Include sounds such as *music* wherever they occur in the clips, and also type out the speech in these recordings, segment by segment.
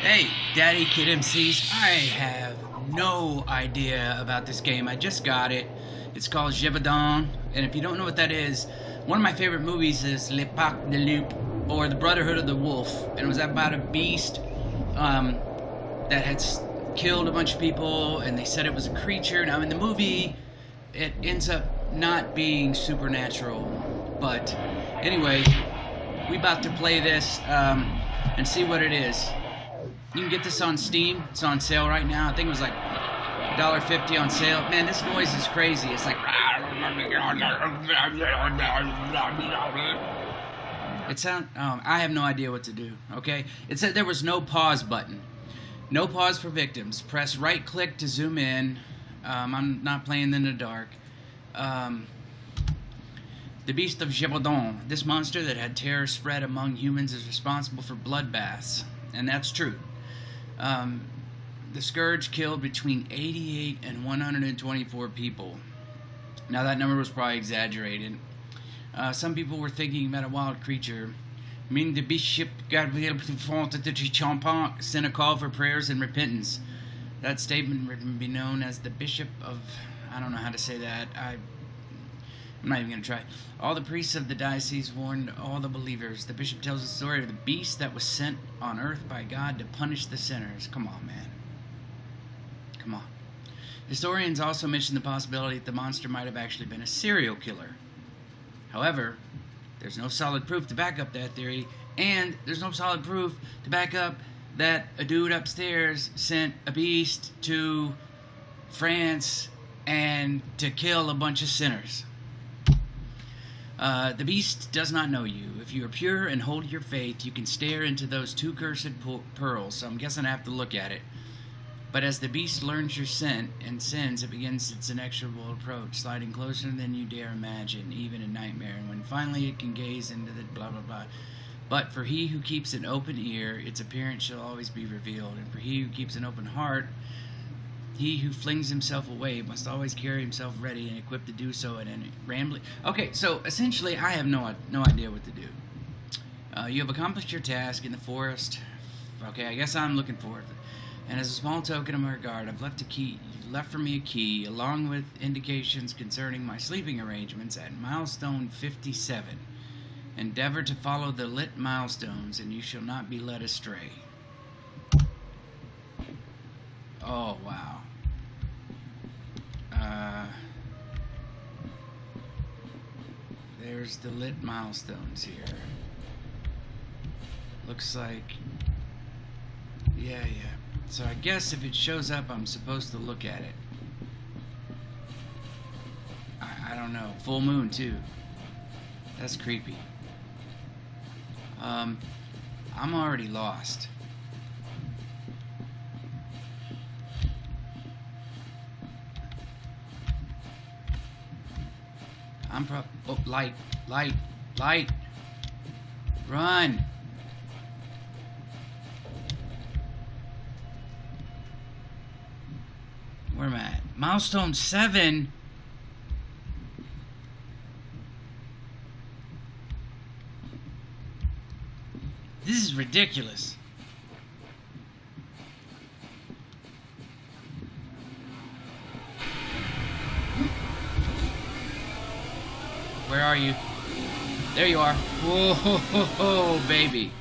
Hey, Daddy Kid MCs, I have no idea about this game. I just got it. It's called Gévaudan, and if you don't know what that is, one of my favorite movies is Le Pacte des Loups, or The Brotherhood of the Wolf, and it was about a beast um, that had killed a bunch of people, and they said it was a creature. Now, in the movie, it ends up not being supernatural, but anyway, we about to play this um, and see what it is. You can get this on Steam. It's on sale right now. I think it was like $1.50 on sale. Man, this noise is crazy. It's like it sound. Um, I have no idea what to do. Okay, it said there was no pause button. No pause for victims. Press right click to zoom in. Um, I'm not playing in the dark. Um, the Beast of Gévaudan. This monster that had terror spread among humans is responsible for bloodbaths, and that's true. Um, the scourge killed between 88 and 124 people. Now that number was probably exaggerated. Uh, some people were thinking about a wild creature. Meaning the bishop Gabriel Font de Champagne sent a call for prayers and repentance. That statement would be known as the Bishop of. I don't know how to say that. I, I'm not even going to try. All the priests of the diocese warned all the believers. The bishop tells the story of the beast that was sent on earth by God to punish the sinners. Come on, man. Come on. Historians also mention the possibility that the monster might have actually been a serial killer. However, there's no solid proof to back up that theory, and there's no solid proof to back up that a dude upstairs sent a beast to France and to kill a bunch of sinners. Uh, the beast does not know you. If you are pure and hold your faith, you can stare into those two cursed pearls. So I'm guessing I have to look at it. But as the beast learns your scent and sins, it begins its inexorable approach, sliding closer than you dare imagine, even in nightmare. And when finally it can gaze into the blah blah blah. But for he who keeps an open ear, its appearance shall always be revealed. And for he who keeps an open heart, he who flings himself away must always carry himself ready and equipped to do so at any rambling. Okay, so essentially, I have no no idea what to do. Uh, you have accomplished your task in the forest. Okay, I guess I'm looking forward. And as a small token of my regard, I've left a key, left for me a key, along with indications concerning my sleeping arrangements at milestone 57. Endeavor to follow the lit milestones, and you shall not be led astray. Oh wow. Uh, there's the lit milestones here. Looks like. Yeah, yeah. So I guess if it shows up, I'm supposed to look at it. I, I don't know. Full moon, too. That's creepy. Um, I'm already lost. I'm pro- oh, light, light, light. Run. Milestone 7. This is ridiculous. Where are you? There you are. Whoa, ho, ho, ho, baby.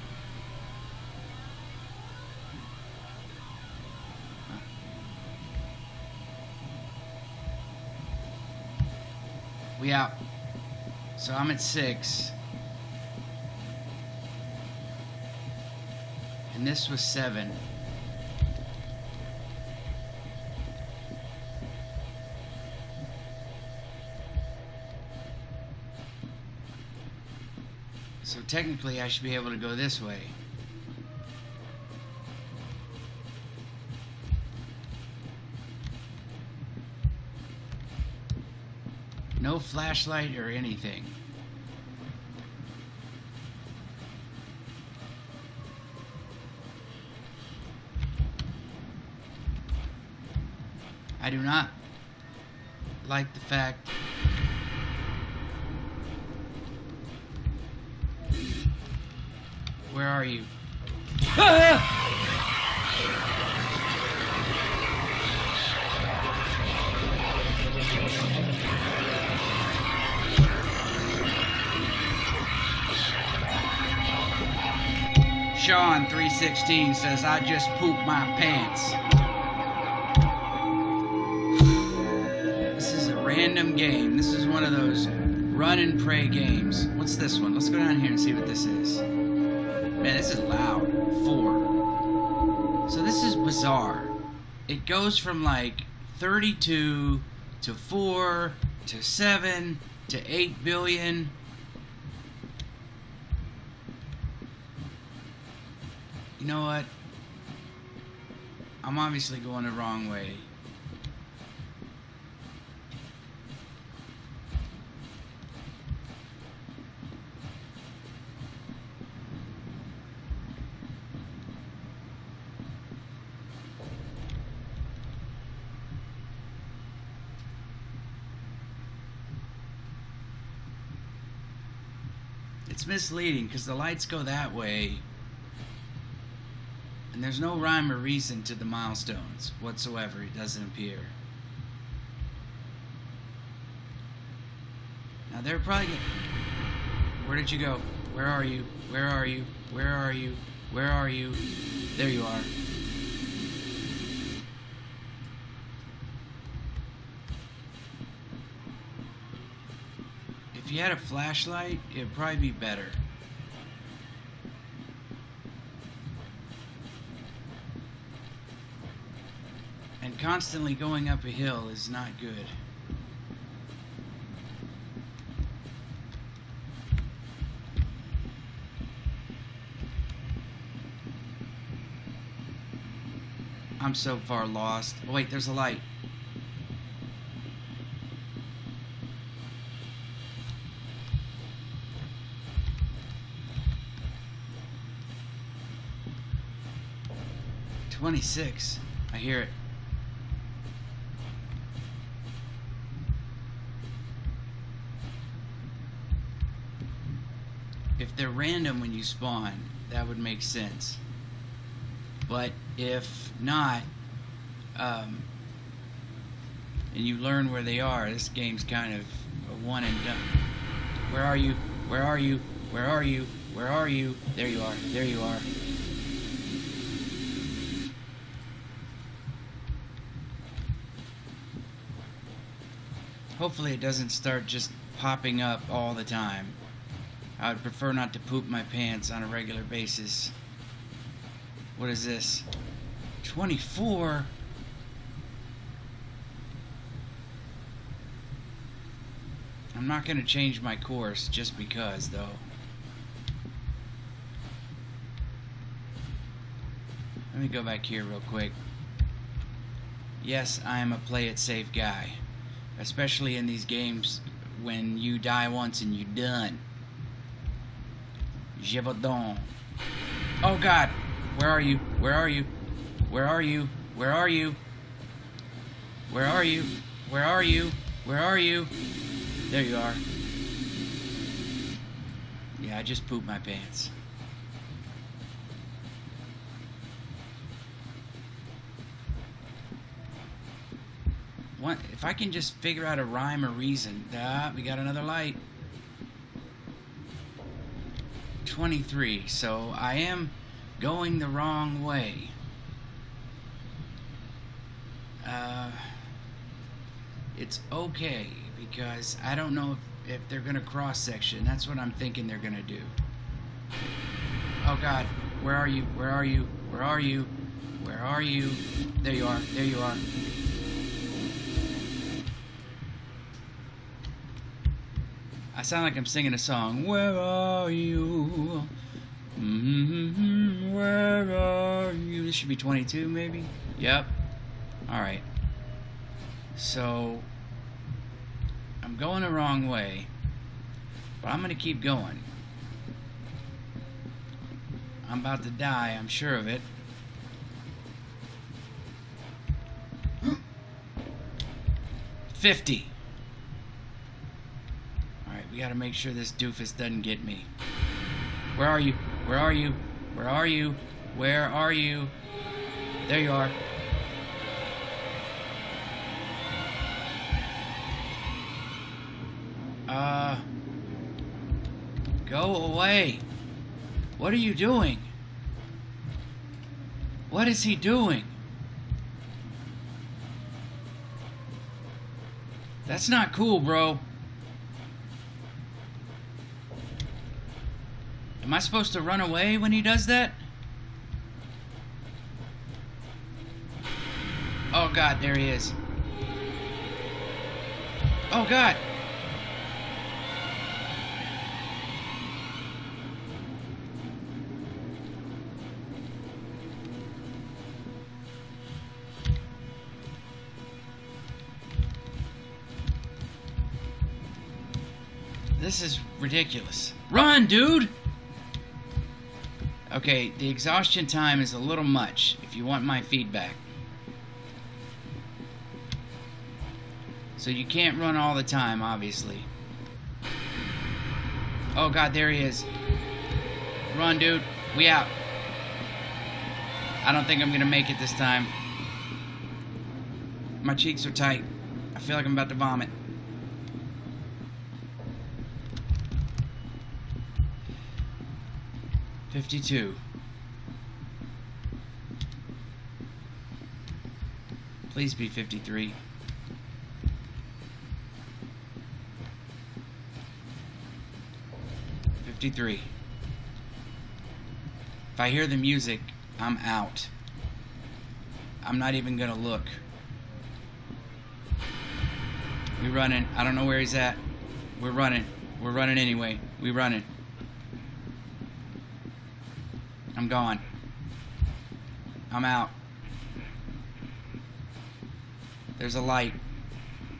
Out. So I'm at six. And this was seven. So technically I should be able to go this way. Flashlight or anything. I do not like the fact Where are you? Ah! Sean 316 says I just pooped my pants. This is a random game. This is one of those run and pray games. What's this one? Let's go down here and see what this is. Man, this is loud. Four. So this is bizarre. It goes from like 32 to 4 to 7 to 8 billion. You know what? I'm obviously going the wrong way. It's misleading because the lights go that way and there's no rhyme or reason to the milestones whatsoever, it doesn't appear. Now they're probably Where did you go? Where are you? Where are you? Where are you? Where are you? There you are. If you had a flashlight, it'd probably be better. Constantly going up a hill is not good. I'm so far lost. Oh, wait, there's a light. Twenty-six. I hear it. They're random when you spawn, that would make sense. But if not, um, and you learn where they are, this game's kind of a one and done. Where are you? Where are you? Where are you? Where are you? There you are. There you are. Hopefully it doesn't start just popping up all the time. I would prefer not to poop my pants on a regular basis. What is this? 24? I'm not going to change my course just because, though. Let me go back here real quick. Yes, I am a play it safe guy. Especially in these games when you die once and you're done. Gévaudan. Oh God, where are you? Where are you? Where are you? Where are you? Where are you? Where are you? Where are you? There you are. Yeah, I just pooped my pants. What if I can just figure out a rhyme or reason? Ah, we got another light. 23, so I am going the wrong way. Uh, it's okay because I don't know if, if they're going to cross section. That's what I'm thinking they're going to do. Oh God, where are you? Where are you? Where are you? Where are you? There you are. There you are. Sound like I'm singing a song. Where are you? Mm-hmm. Where are you? This should be 22, maybe? Yep. Alright. So, I'm going the wrong way, but I'm going to keep going. I'm about to die, I'm sure of it. *gasps* 50. Gotta make sure this doofus doesn't get me. Where are you? Where are you? Where are you? Where are you? There you are. Uh... Go away. What are you doing? What is he doing? That's not cool, bro. Am I supposed to run away when he does that? Oh god, there he is. Oh god. This is ridiculous. Run, dude! Okay, the exhaustion time is a little much, if you want my feedback. So you can't run all the time, obviously. Oh god, there he is. Run, dude. We out. I don't think I'm gonna make it this time. My cheeks are tight. I feel like I'm about to vomit. Fifty-two. Please be fifty-three. Fifty-three. If I hear the music, I'm out. I'm not even gonna look. We're running. I don't know where he's at. We're running. We're running anyway. We're running. I'm gone. I'm out. There's a light.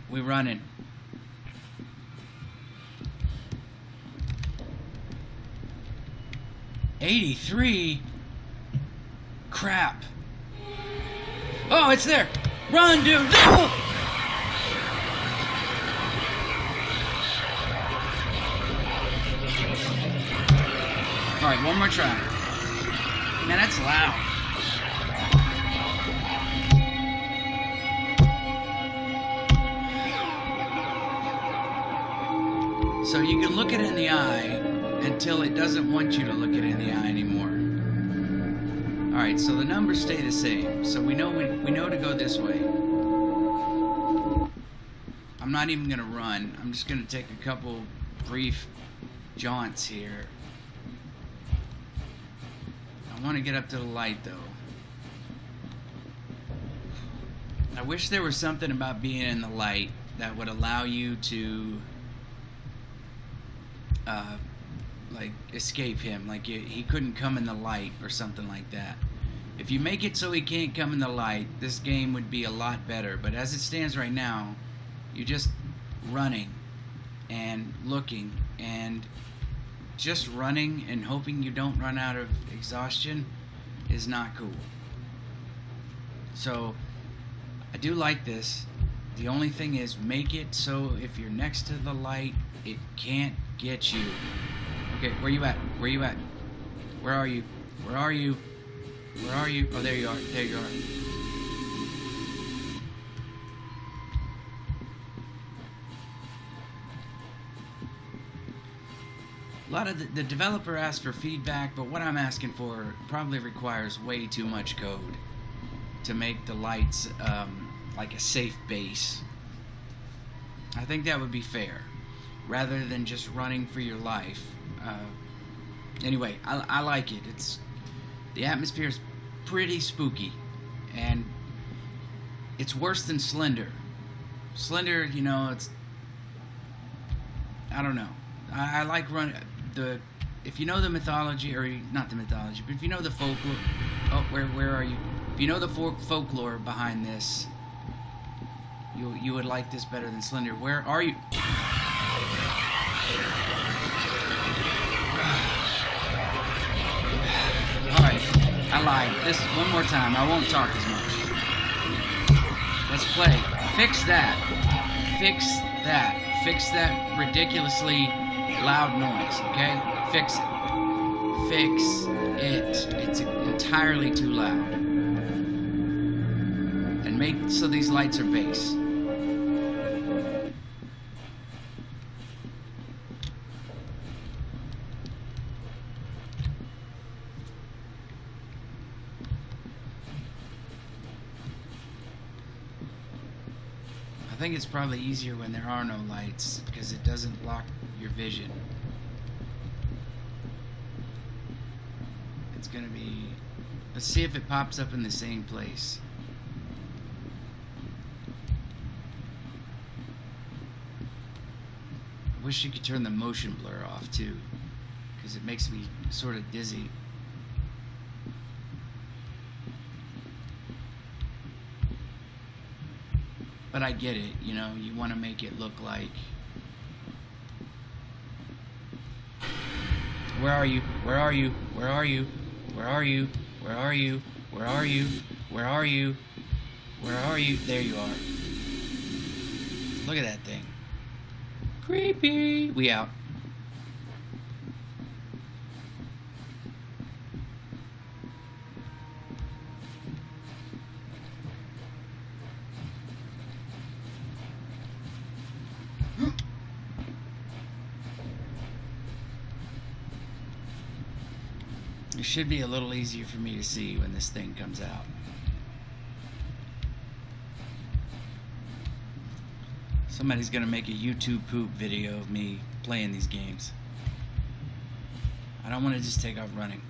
We running. Eighty-three. Crap. Oh, it's there. Run, dude. No! All right, one more try. Man, that's loud. So you can look it in the eye until it doesn't want you to look it in the eye anymore. All right, so the numbers stay the same. So we know we, we know to go this way. I'm not even gonna run. I'm just gonna take a couple brief jaunts here. I want to get up to the light though. I wish there was something about being in the light that would allow you to uh, like escape him. Like you, he couldn't come in the light or something like that. If you make it so he can't come in the light this game would be a lot better. But as it stands right now you're just running and looking. And just running and hoping you don't run out of exhaustion is not cool so I do like this the only thing is make it so if you're next to the light it can't get you Okay, where you at? Where you at? Where are you? Where are you? Where are you? Oh, there you are. There you are. A lot of the, the developer asked for feedback, but what I'm asking for probably requires way too much code to make the lights um, like a safe base. I think that would be fair, rather than just running for your life. Uh, anyway, I, I like it. It's the atmosphere is pretty spooky, and it's worse than Slender. Slender, you know, it's I don't know. I, I like run the if you know the mythology or not the mythology, but if you know the folklore. Oh, where where are you? If you know the folk, folklore behind this, you you would like this better than Slender. Where are you? Alright, I lied. This one more time. I won't talk as much. Let's play. Fix that. fix that. Fix that ridiculously loud noise, okay? Fix it. Fix it. It's entirely too loud. And make so these lights are base. I think it's probably easier when there are no lights because it doesn't block your vision. It's gonna be. Let's see if it pops up in the same place. I wish you could turn the motion blur off too, because it makes me sort of dizzy. But I get it, you know, you want to make it look like. Where are you? Where are you? Where are you? Where are you? Where are you? Where are you? Where are you? Where are you? There you are. Look at that thing. Creepy. We out. Should be a little easier for me to see when this thing comes out. Somebody's gonna make a YouTube poop video of me playing these games. I don't want to just take off running.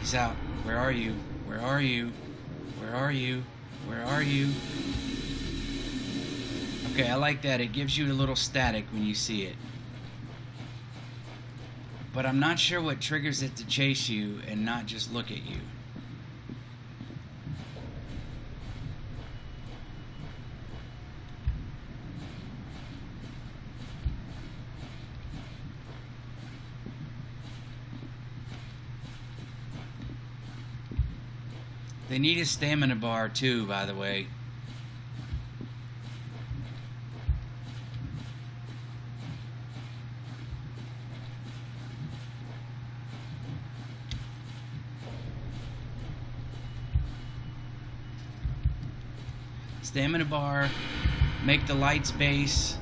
He's out. Where are you? Where are you? Where are you? Where are you? Okay, I like that. It gives you a little static when you see it. But I'm not sure what triggers it to chase you and not just look at you. They need a stamina bar too, by the way. Stamina bar, make the lights base.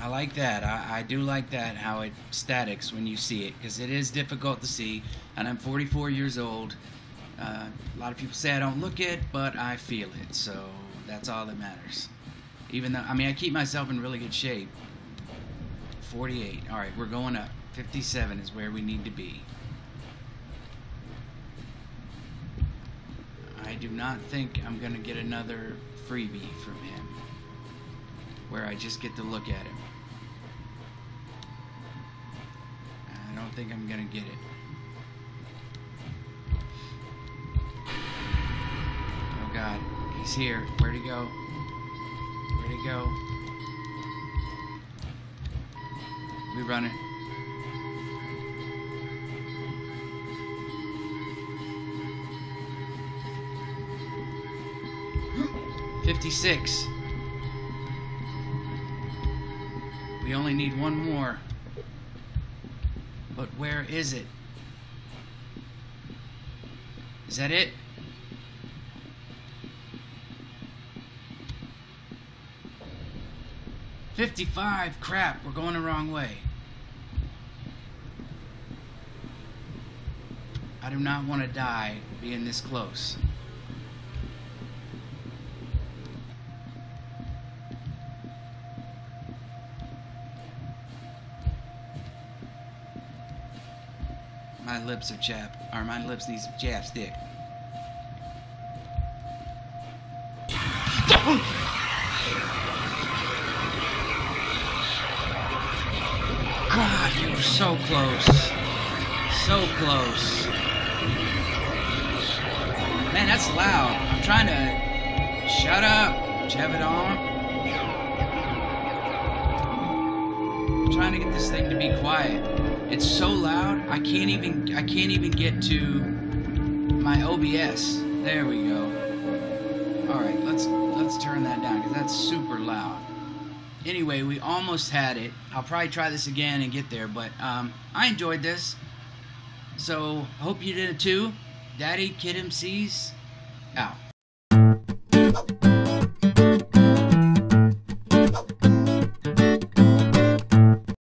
I like that. I, I do like that how it statics when you see it because it is difficult to see. And I'm 44 years old. Uh, a lot of people say I don't look it, but I feel it. So that's all that matters. Even though, I mean, I keep myself in really good shape. 48. All right, we're going up. 57 is where we need to be. I do not think I'm going to get another freebie from him where I just get to look at him. I don't think I'm going to get it. Oh god, he's here. Where'd he go? Where'd he go? We run it. 56. We only need one more. But where is it? Is that it? Fifty-five, crap, we're going the wrong way. I do not want to die being this close. My lips are chapped, or my lips need some chapstick. God, you were so close. So close. Man, that's loud. I'm trying to shut up. Did it on? I'm trying to get this thing to be quiet. It's so loud, I can't even I can't even get to my OBS. There we go. All right, let's let's turn that down because that's super loud. Anyway, we almost had it. I'll probably try this again and get there, but um, I enjoyed this. So hope you did it too. Daddy KidMceez out.